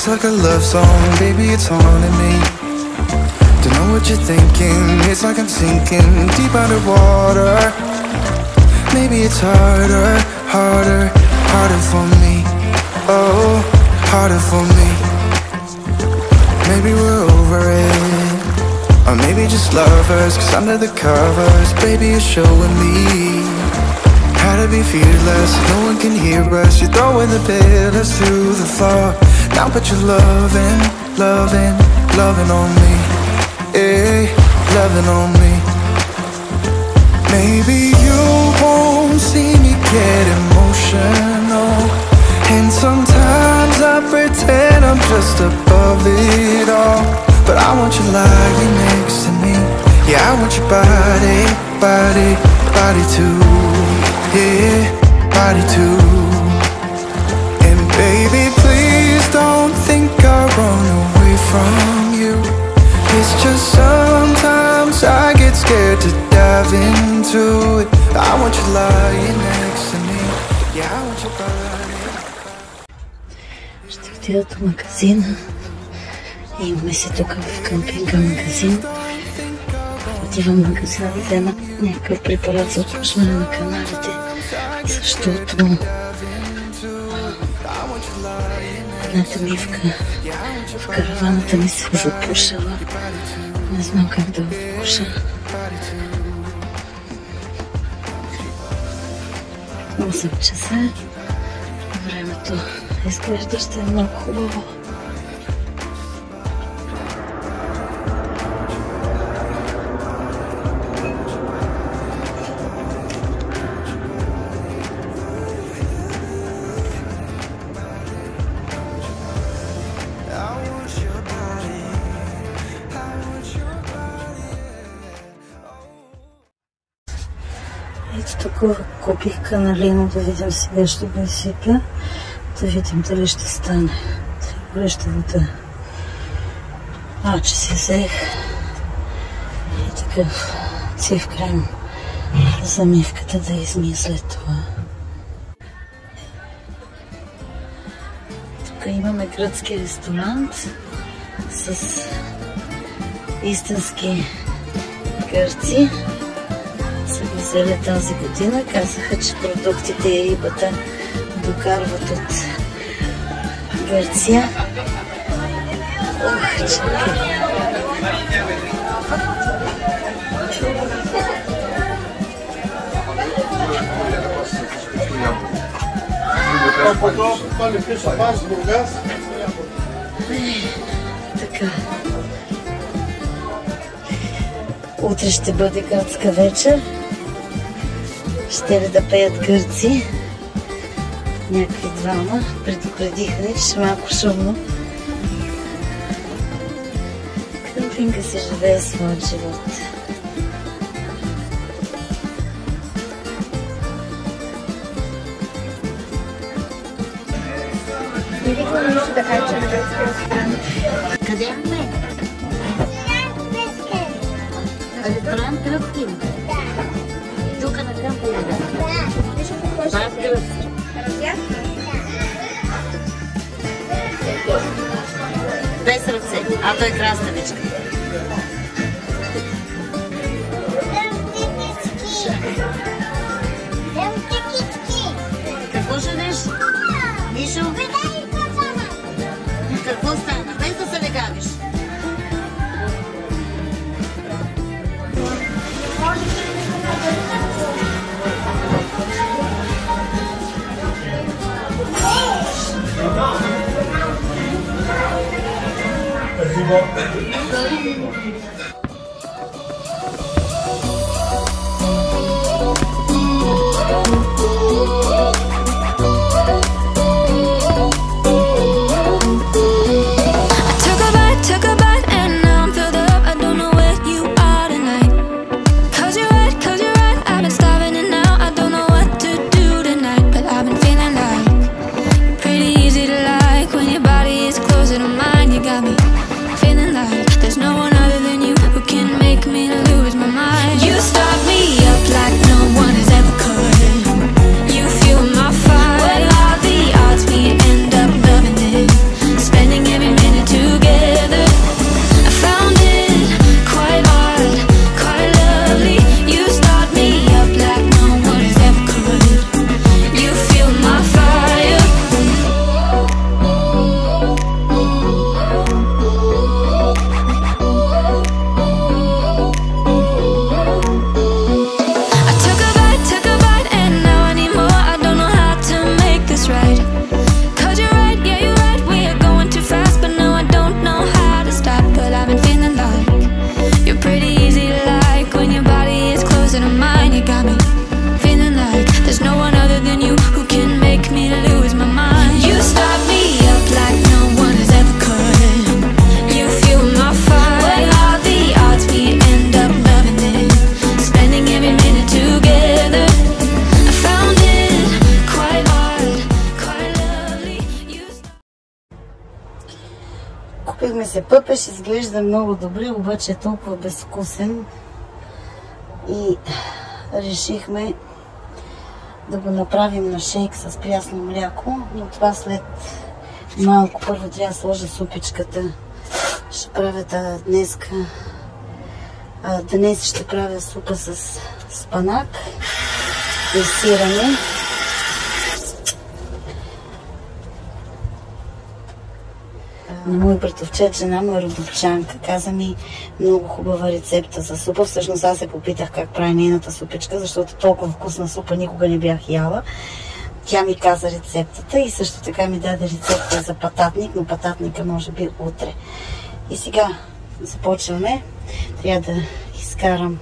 just like a love song. Baby, it's haunting me. Don't know what you're thinking. It's like I'm sinking deep underwater. Maybe it's harder, harder, harder for me. Oh, harder for me. Maybe we're over it. Or maybe just lovers, cause under the covers, baby, you're showing me how to be fearless. No one can hear us. You're throwing the pillars through the floor. Now, but you're loving, loving, loving on me. Eh, loving on me. Maybe you won't see me get emotional. And sometimes I pretend I'm just above it all. But I want you lying next to me. Yeah, I want your body, body, body too. Yeah, body too. From you. It's just sometimes I get scared to dive into it. I want you lying next to me. Yeah, I want your body. Ще отида до магазина. Имаме си тук в къмпинга магазин. Отивам в магазина да взема някакъв препарат за отпушване на каналите, защото едната мивка в караваната ми се запушила. Не знам как да отпуша. 8 часа. Времето изглежда ще е много хубаво. Купих каналино да видим сега ще изсипя. Да видим дали ще стане. Вода. А, че си взех и такъв цив крем за мивката да измия след това. Тук имаме гръцки ресторант с истински гърци Везеля тази година. Казаха, че продуктите и рибата докарват от Гърция. Ох, чакай. Така. Утре ще бъде градска вечер. Ще ли да пеят гърци? Някакви двама. Предупредиха че ще малко шумно. Къмпинга си живее своят живот. Не викам нищо да кажа на гръцки ресторант. Къде Ръце. А той е краставичка. Пъпеш изглежда много добре, обаче е толкова безвкусен. И решихме да го направим на шейк с прясно мляко, но това след малко. Първо трябва да сложа супичката. Ще правя да днеска. А, днес ще правя супа с спанак и сирене. На мой братовчет, жена му е родопчанка. Каза ми много хубава рецепта за супа. Всъщност аз се попитах как прави нейната супичка, защото толкова вкусна супа никога не бях яла. Тя ми каза рецептата и също така ми даде рецепта за пататник, но пататника може би утре. И сега започваме. Трябва да изкарам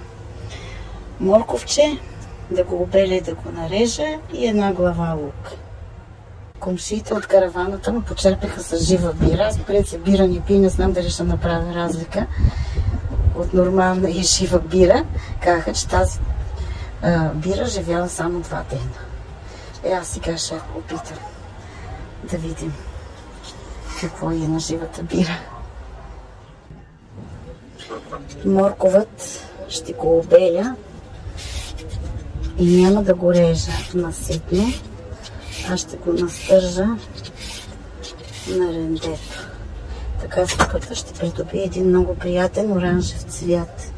морковче, да го обеля и да го нарежа и една глава лук. Комшиите от караваната му почерпиха с жива бира. Аз принцип бира не пи, не знам дали ще направя разлика от нормална и жива бира. Казаха, че тази а, бира живяла само два дена. Е, аз сега ще опитам да видим какво е на живата бира. Морковът ще го обеля и няма да го режа наситно. Аз ще го настържа на рендето. Така супата ще придобие един много приятен оранжев цвят.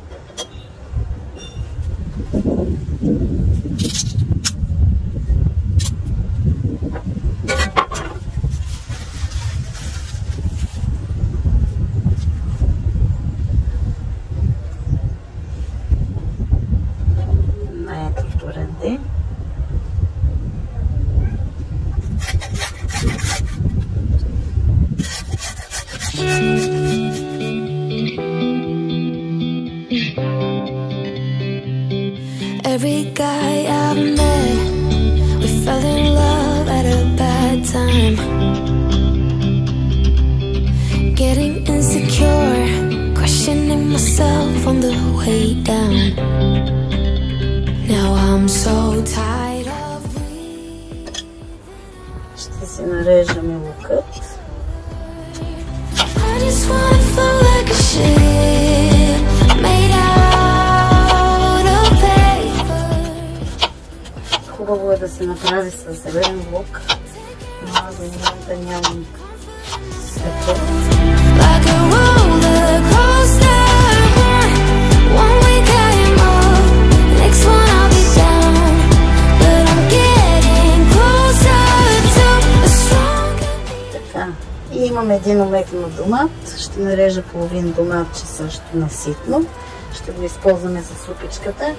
Омекнал домат. Ще нарежа половин доматче също наситно. Ще го използваме за супичката.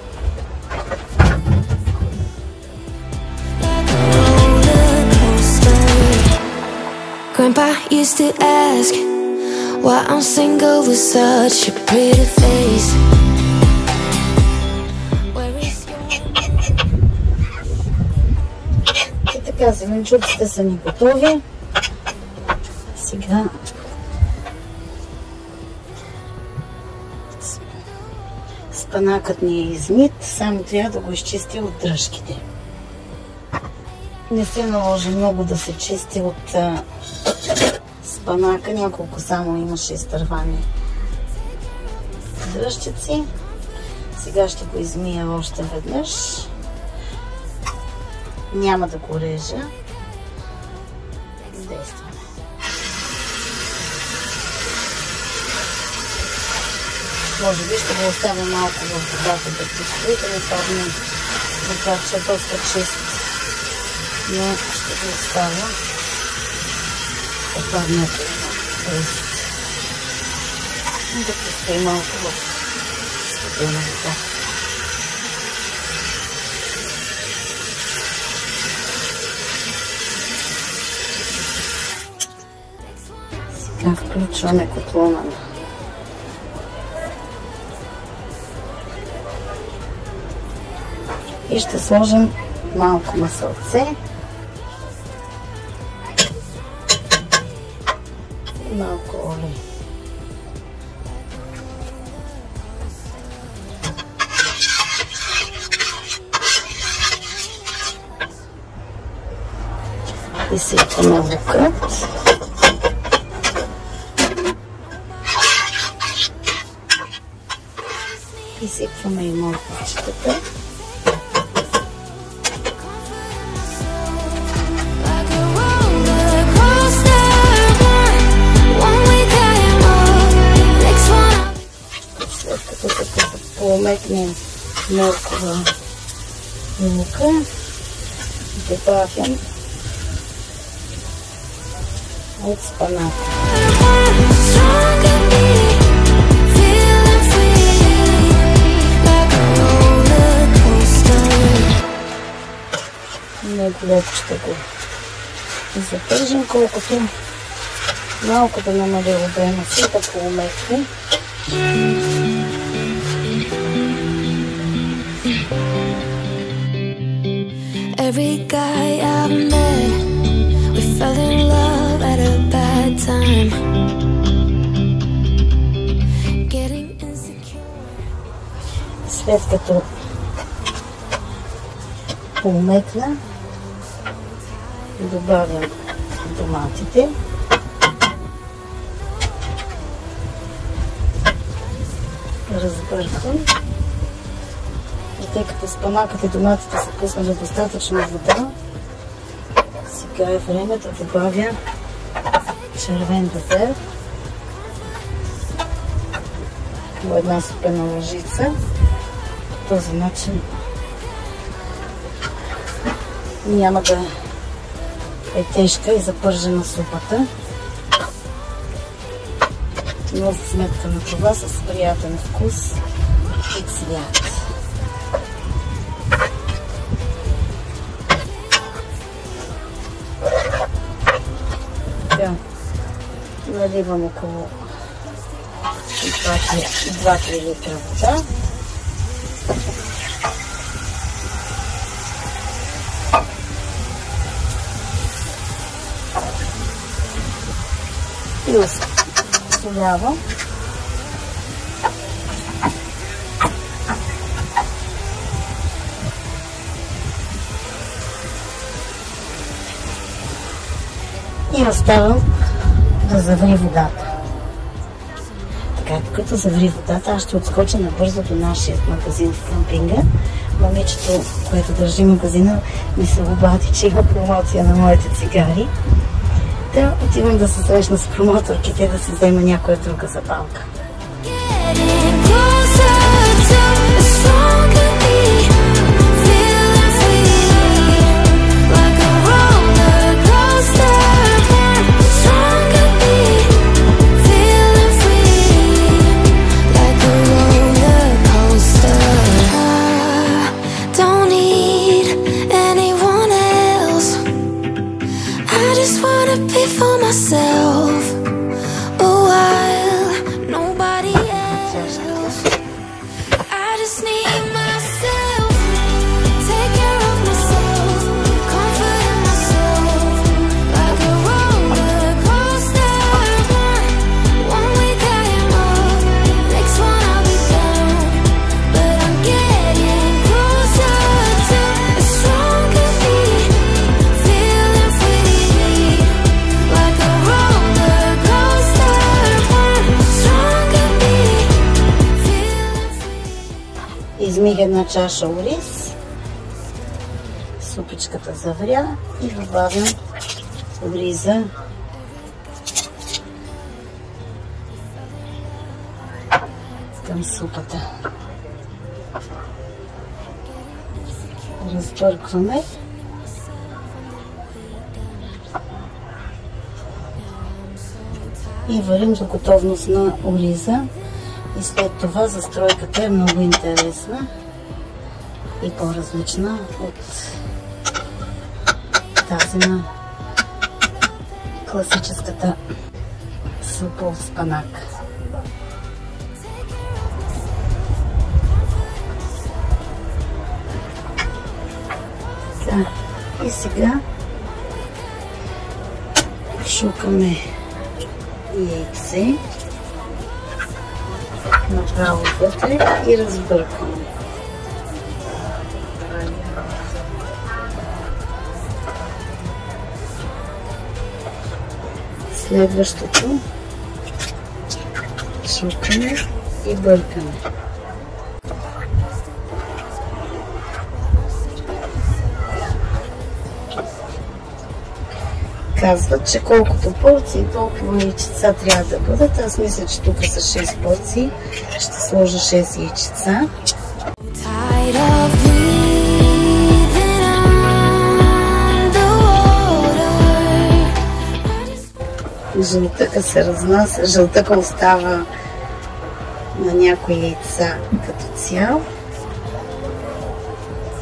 Grandpa used to ask why I'm single with such a pretty face. И така, зеленчуците са ни готови. Сега спанакът ни е измит, само трябва да го изчисти от дръжките. Не се наложи много да се чисти от спанака, няколко само имаше изтървани дръжчици. Сега ще го измия още веднъж. Няма да го режа. Може би ще го оставя малко в водата да постои, да не падне, макар че е доста чист. Но ще го оставя да падне да постои малко в студена вода. Сега включваме котлона. и ще сложим малко масълце. Малко олей. И сипваме лукът. Изсипваме и морковчетата. Се пометне моркова и лука, добавям от спаната. Леко ще го запържим, колкото малко да намали обема си, да поуметне. Every guy I've met, we fell in love at a bad time. След като поуметна, добавям доматите. Разбърквам. Тъй като спанакът и доматите са пуснали достатъчно вода, сега е време да добавя червен дезер по една супена лъжица. По този начин няма да е тежка и запържена супата. Но за сметка на това с приятен вкус и цвят. Наливам около 2-3 литра вода. И солявам. И оставам да заври водата. Така, докато заври водата, аз ще отскоча набързо до нашия магазин в къмпинга. Момичето, което държи магазина, ми се обади, че има промоция на моите цигари. Да отивам да се срещна с промоторките, да си взема някоя друга запалка. Getting closer чаша ориз. Супичката завря и добавям ориза. към супата. Разбъркваме. И варим до готовност на ориза. И след това застройката е много интересна и по-различна от тази на класическата супа от спанак. Така, и сега шукаме яйце направо вътре и разбъркваме. Следващото сукаме и бъркаме. Казват, че колкото порции, толкова и трябва да бъдат. Аз мисля, че тук са 6 порции. Ще сложа 6 яйчеца. Жълтъка се разнася, жълтъка остава на някои яйца като цял.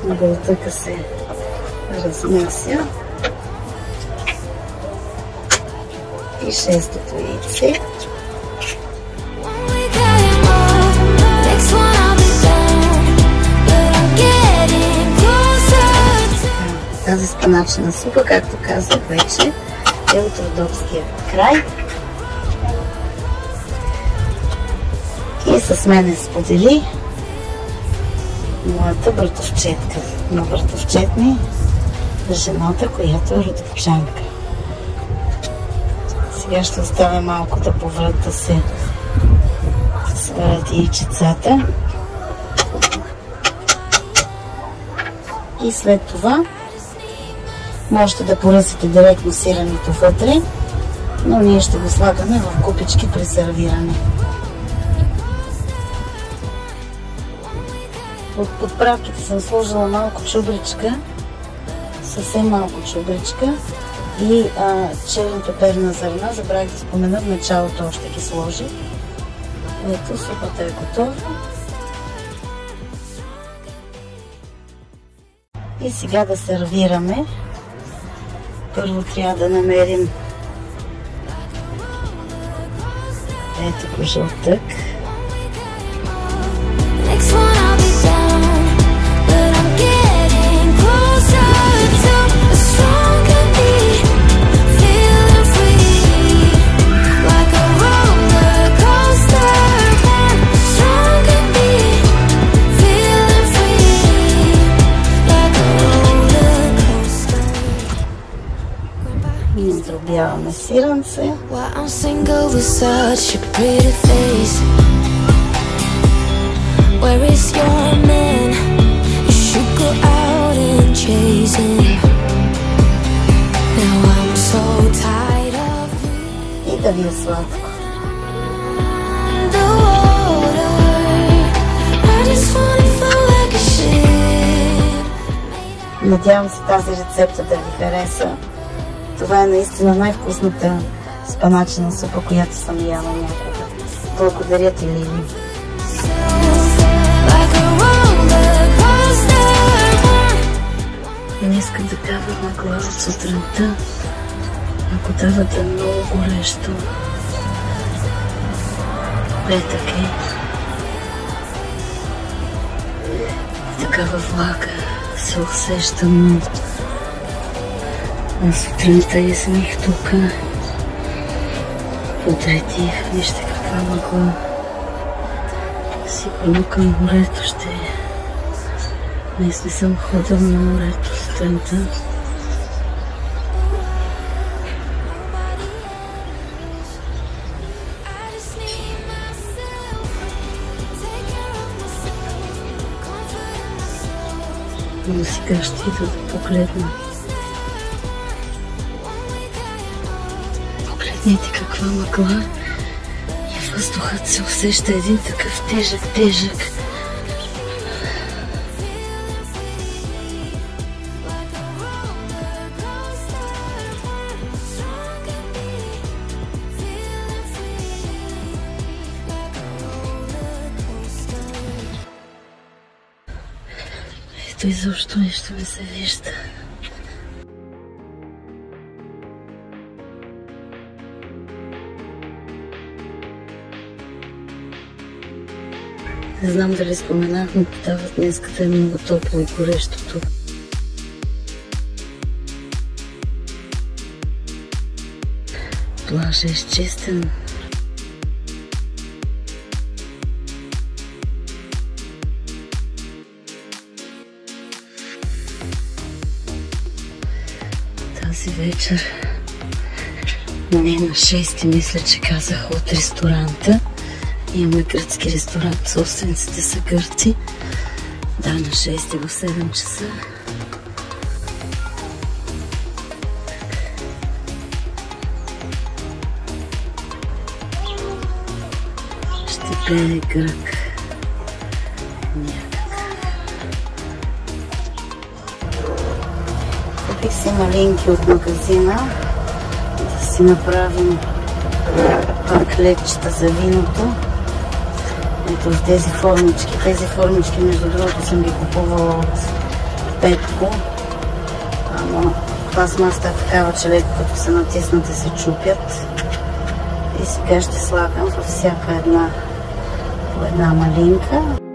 Гълтъка се разнася. И шестото яйце. Тази спаначна супа, както казах вече, от родопския край. И с мене сподели моята братовчетка. На братовчетни жената, която е родопчанка. Сега ще оставя малко да поврат да се сварят яйчецата. И след това можете да поръсите директно сирането вътре, но ние ще го слагаме в купички при сервиране. От подправките съм сложила малко чубричка, съвсем малко чубричка и а, черен пеперна зърна. Забравих да спомена в началото още ги сложих. Ето, супата е готова. И сега да сервираме. Първо трябва да намерим ето го жълтък. Next one И надробяваме сиранце. Why I'm single with such a pretty face. Where is your man? You should go out and chase him. Now I'm so tired of И да ви е сладко. the water. I just wanna feel like a ship. Надявам се тази рецепта да ви хареса. Това е наистина най-вкусната спаначена супа, която съм яла някога. Благодаря ти, Лили. Днеска да дава мъгла от сутринта. Ако давате много горещо. Петък е. Такава влага се усеща, но на сутринта я смих тук. Подретих, вижте каква мъгла. Сигурно към морето ще е. Днес не съм ходил на морето сутринта. Но сега ще ида да погледна. Погледнете каква мъгла. И въздухът се усеща един такъв тежък, тежък. Ето изобщо нищо не се вижда. Не знам дали споменах, но дават днес да е много топло и горещо тук. Плажа е изчистен. Тази вечер не на 6 мисля, че казах от ресторанта. Имаме гръцки ресторант, собствениците са гърци. Да, на 6 в 7 часа. Ще пее грък. Купих си малинки от магазина да си направим паклетчета за виното. Ето тези формички. Тези формички, между другото, съм ги купувала от Петко. Ама пластмаста такава, че леко като се натиснат и се чупят. И сега ще слагам във всяка една по една малинка.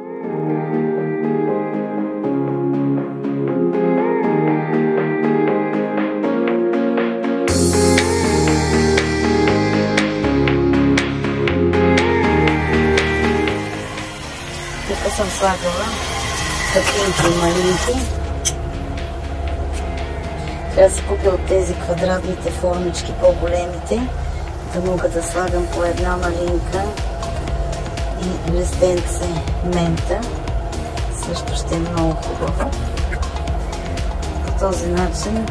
Тук съм слагала стъклинки и малинки. Трябва да си купя от тези квадратните формички, по-големите, да мога да слагам по една малинка и листенце мента. Също ще е много хубаво. По този начин,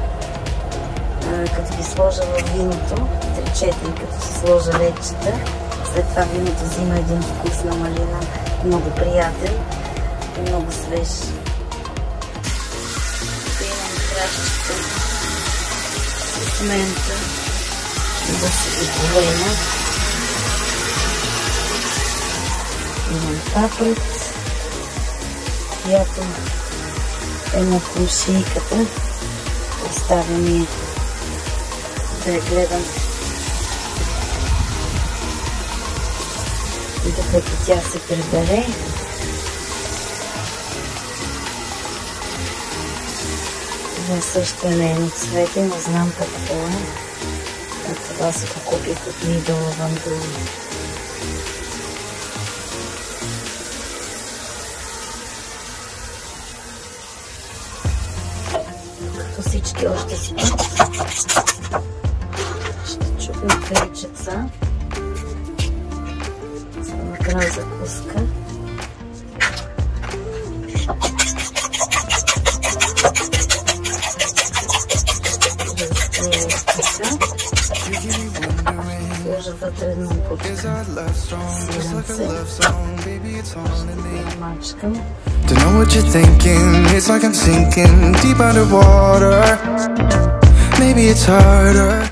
като ги сложа в виното, 3-4, като си сложа лечета, след това виното взима един вкус на малина, много приятен и много свеж. Тук имам кращите с мента, да се ги полена. Имам паприц, която е на комшийката. Оставя ми да я гледам докато тя се прибере. Това също е нейно цвете, не знам какво е. А това си го купих от Lidl Лавандула. Като всички още си ще чупим крайчеца a love song, baby, it's haunting me. Мачкам. Don't know what you're thinking, it's like I'm sinking deep underwater. Maybe it's harder.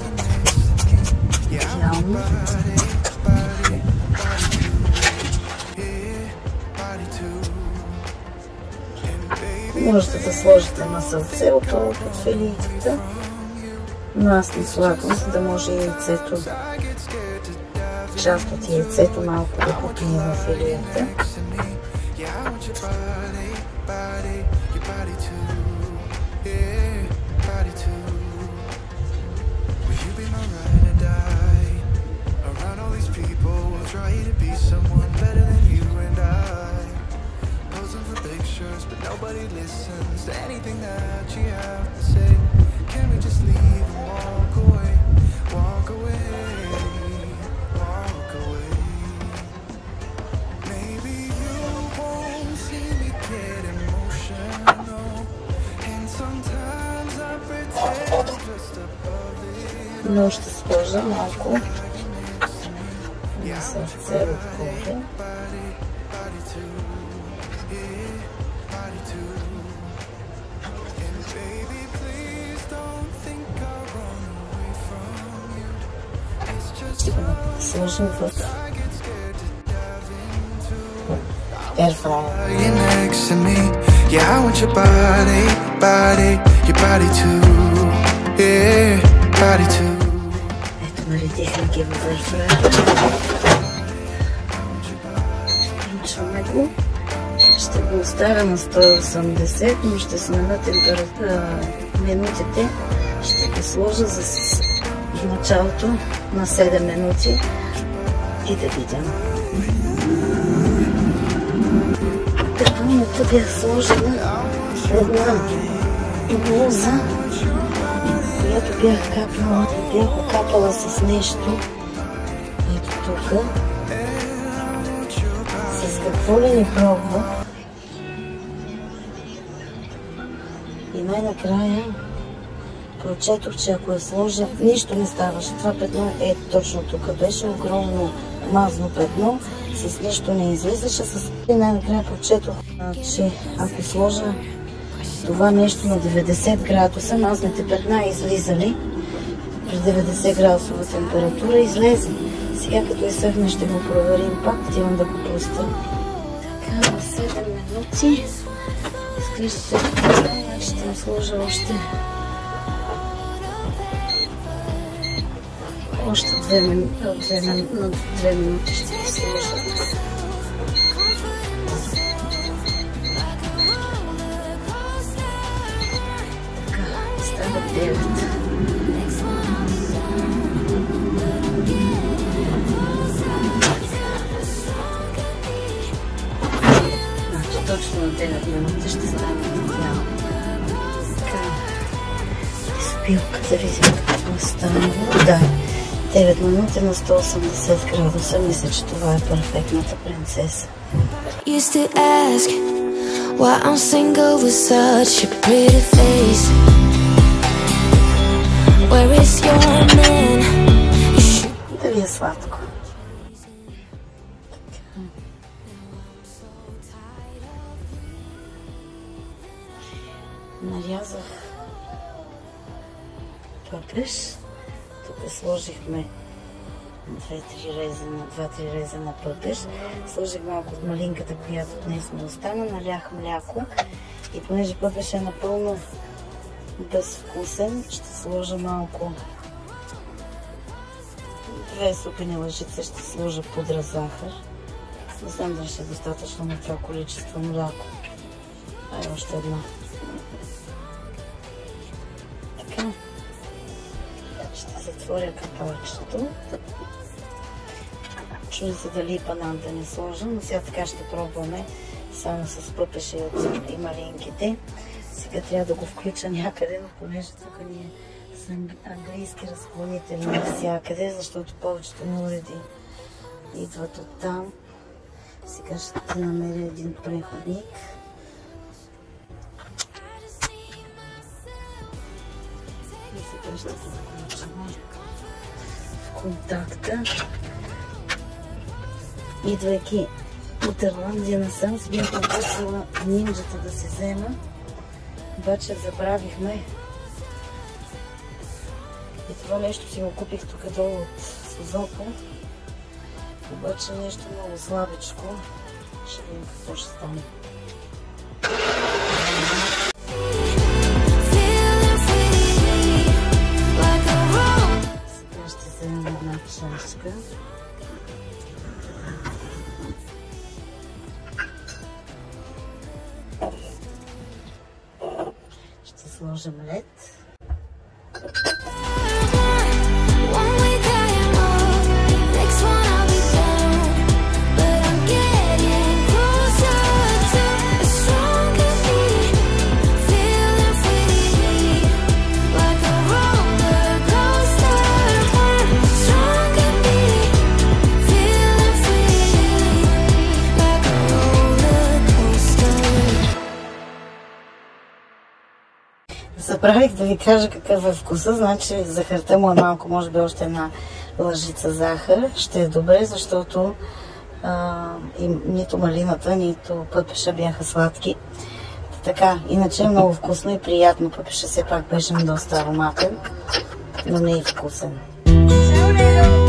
too. Можете да сложите масълце отдолу под филийката, но аз не слагам, за да може яйцето, част от яйцето малко да попие в филията. Too. Yeah, body too. Ето наредихме ги в airfryer. Включваме го. Ще го оставя на 180, но ще сменя температура минутите ще ги сложа за в началото на 7 минути и да видим. Петролната бях сложила една блуза, която окапала с нещо. Ето тук. С какво ли не. И най-накрая прочетох, че ако я сложа, нищо не ставаше. Това петно е точно тук. Беше огромно мазно петно, с нищо не излизаше. С... И най-накрая прочетох, че ако сложа това нещо на 90 градуса, мазните петна излизали при 90 градусова температура, излезе. Сега като изсъхне ще го проверим пак, отивам да го пуста. Така, в 7 минути изглежда, че ще им сложа още още две, мин... две, мин... на две минути ще ги сложа. Така, става 9. Значи точно на 9 минути ще стане идеално. Така, изпилка, да видим какво става. Да, 9 минути на 180 градуса. Мисля, че това е перфектната принцеса. Used to ask why I'm single with such a pretty face. Where is your man? Да ви е сладко. Нарязах пъпеш. Сложихме две-три реза, на- два-три реза на пъпеш. Сложих малко от малинката, която днес ми остана. Налях мляко. И понеже пъпеш е напълно безвкусен, ще сложа малко две супени лъжица ще сложа пудра захар. Не знам дали ще е достатъчно на това количество мляко. Ай, още една. Ще затворя капалчето. Чуй се дали банан да не сложа, но сега така ще пробваме само с пъпеша и, от- и малинките. Сега трябва да го включа някъде, но понеже тук ни е с ан- английски разклонители навсякъде, защото повечето ни уреди идват от там. Сега ще намеря един преходник. И сега ще го включим контакта. Идвайки от Ирландия насам, си бях попросила нинджата да се взема. Обаче забравихме. И това нещо си го купих тук долу от Созопо. Обаче нещо много слабичко. Ще видим какво ще стане. Чашка. Ще сложим лед. Забравих да ви кажа какъв е вкуса, значи захарта му е малко, може би още една лъжица захар. Ще е добре, защото а, и, нито малината, нито пъпеша бяха сладки. Така, иначе е много вкусно и приятно. Пъпеша все пак беше доста ароматен, но не и вкусен. Ciao,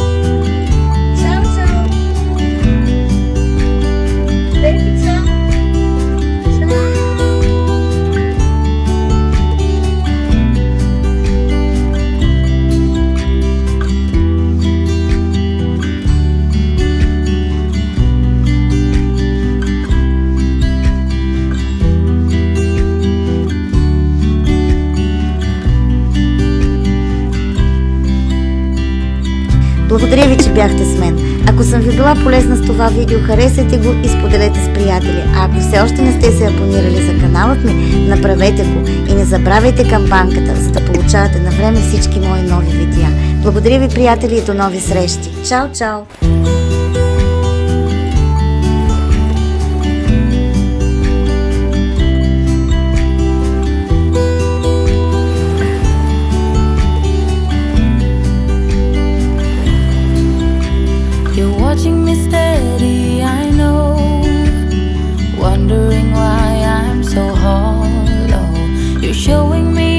Благодаря ви, че бяхте с мен. Ако съм ви била полезна с това видео, харесайте го и споделете с приятели. А ако все още не сте се абонирали за каналът ми, направете го и не забравяйте камбанката, за да получавате на време всички мои нови видеа. Благодаря ви, приятели, и до нови срещи. Чао, чао! showing me